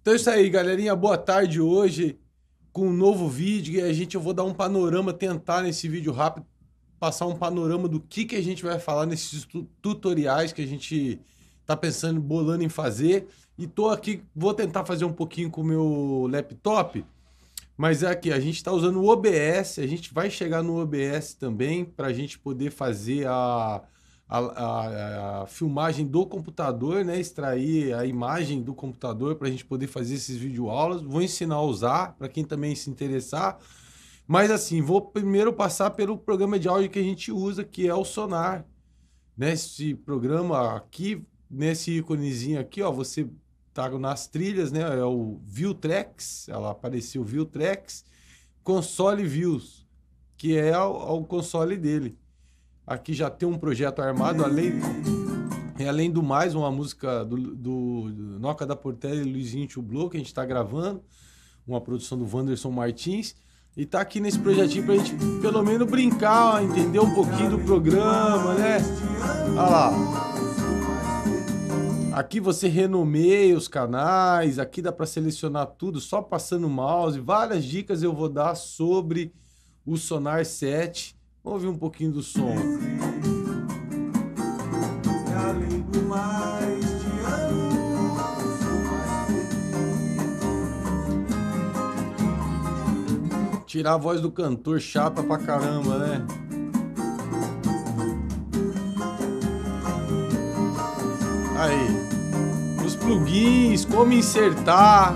Então é isso aí, galerinha. Boa tarde hoje com um novo vídeo. E a gente eu vou dar um panorama, tentar nesse vídeo rápido passar um panorama do que, que a gente vai falar nesses tu tutoriais que a gente tá pensando, bolando em fazer. E tô aqui, vou tentar fazer um pouquinho com o meu laptop. Mas é aqui, a gente está usando o OBS, a gente vai chegar no OBS também para a gente poder fazer a, a, a, a, filmagem do computador, né? Extrair a imagem do computador para a gente poder fazer esses videoaulas. Vou ensinar a usar para quem também se interessar. Mas assim, vou primeiro passar pelo programa de áudio que a gente usa, que é o Sonar. Nesse programa aqui, nesse íconezinho aqui, ó, você tá nas trilhas, né? É o Viewtrax, ela apareceu Viewtrax, Console Views, que é o, o console dele. Aqui já tem um projeto armado, além, e além do mais, uma música do, do, do Noca da Portela e Luizinho Tchublo, que a gente está gravando, uma produção do Wanderson Martins. E tá aqui nesse projetinho pra gente pelo menos brincar, entender um pouquinho do programa, né? Olha lá. Aqui você renomeia os canais, aqui dá para selecionar tudo só passando o mouse. Várias dicas eu vou dar sobre o Sonar 7 Ouvir um pouquinho do som. Tirar a voz do cantor chata pra caramba, né? Aí. Os plugins, como insertar.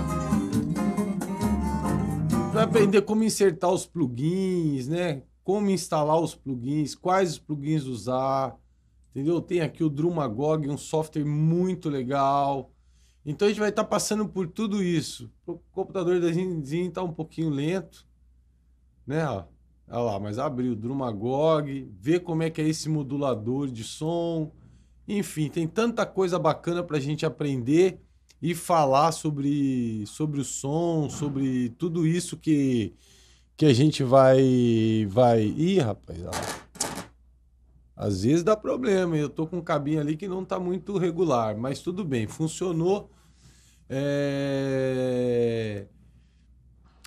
Vai aprender como insertar os plugins, né? Como instalar os plugins, quais os plugins usar, entendeu? Tem aqui o Drumagog, um software muito legal. Então a gente vai estar tá passando por tudo isso. O computador da Zinzin está um pouquinho lento, né? Olha lá, mas abriu o Drumagog, ver como é que é esse modulador de som. Enfim, tem tanta coisa bacana para a gente aprender e falar sobre, sobre o som, sobre tudo isso que que a gente vai. vai. Ih, rapaz, às vezes dá problema. Eu tô com um cabinho ali que não tá muito regular, mas tudo bem, funcionou. É...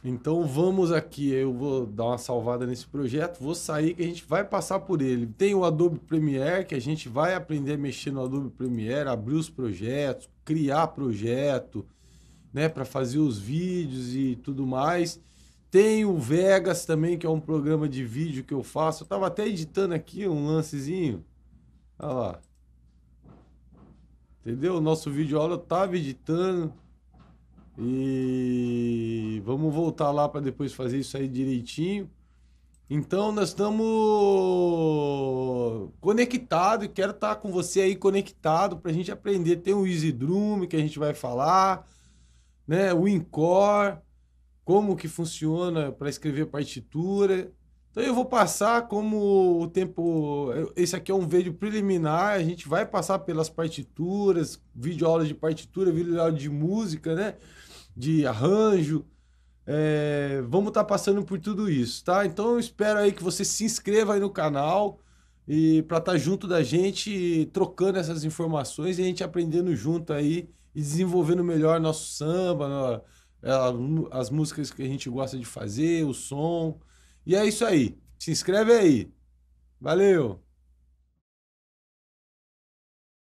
Então vamos aqui, eu vou dar uma salvada nesse projeto, vou sair que a gente vai passar por ele. Tem o Adobe Premiere que a gente vai aprender a mexer no Adobe Premiere, abrir os projetos, criar projeto, né, para fazer os vídeos e tudo mais. Tem o Vegas também, que é um programa de vídeo que eu faço. Eu tava até editando aqui um lancezinho. Olha lá. Entendeu? O nosso vídeo aula eu tava editando. E vamos voltar lá para depois fazer isso aí direitinho. Então nós estamos conectados e quero estar tá com você aí conectado para a gente aprender. Tem o Easy Drum que a gente vai falar, né? O Encore como que funciona para escrever partitura. Então eu vou passar como o tempo. Esse aqui é um vídeo preliminar, a gente vai passar pelas partituras, vídeo aula de partitura, vídeo aula de música, né? De arranjo. É, vamos estar tá passando por tudo isso, tá? Então eu espero aí que você se inscreva aí no canal e para estar tá junto da gente, trocando essas informações e a gente aprendendo junto aí e desenvolvendo melhor nosso samba, as músicas que a gente gosta de fazer, o som. E é isso aí. Se inscreve aí. Valeu!